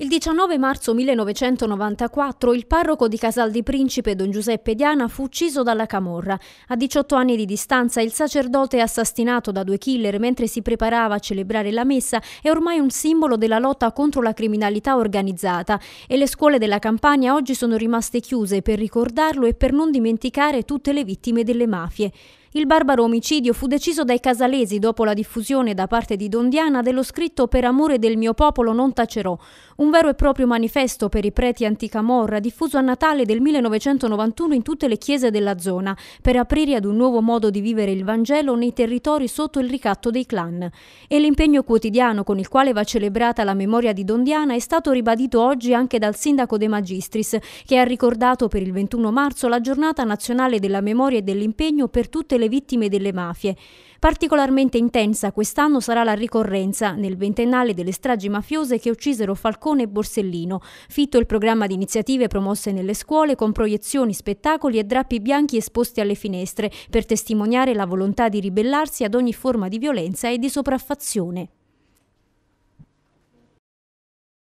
Il 19 marzo 1994 il parroco di Casal di Principe Don Giuseppe Diana fu ucciso dalla camorra. A 18 anni di distanza il sacerdote assassinato da due killer mentre si preparava a celebrare la messa è ormai un simbolo della lotta contro la criminalità organizzata e le scuole della campagna oggi sono rimaste chiuse per ricordarlo e per non dimenticare tutte le vittime delle mafie. Il barbaro omicidio fu deciso dai casalesi dopo la diffusione da parte di Dondiana dello scritto Per amore del mio popolo non tacerò, un vero e proprio manifesto per i preti anticamorra diffuso a Natale del 1991 in tutte le chiese della zona, per aprire ad un nuovo modo di vivere il Vangelo nei territori sotto il ricatto dei clan. E l'impegno quotidiano con il quale va celebrata la memoria di Dondiana è stato ribadito oggi anche dal sindaco De Magistris, che ha ricordato per il 21 marzo la giornata nazionale della memoria e dell'impegno per tutte le vittime delle mafie. Particolarmente intensa quest'anno sarà la ricorrenza, nel ventennale delle stragi mafiose che uccisero Falcone e Borsellino. Fitto il programma di iniziative promosse nelle scuole con proiezioni, spettacoli e drappi bianchi esposti alle finestre per testimoniare la volontà di ribellarsi ad ogni forma di violenza e di sopraffazione.